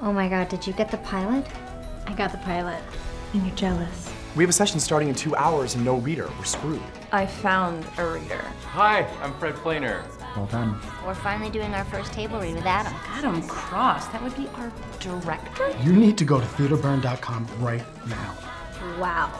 Oh my god, did you get the pilot? I got the pilot. And you're jealous. We have a session starting in two hours and no reader. We're screwed. I found a reader. Hi, I'm Fred Planer. Well done. We're finally doing our first table read with Adam. Adam Cross, that would be our director? You need to go to theaterburn.com right now. Wow.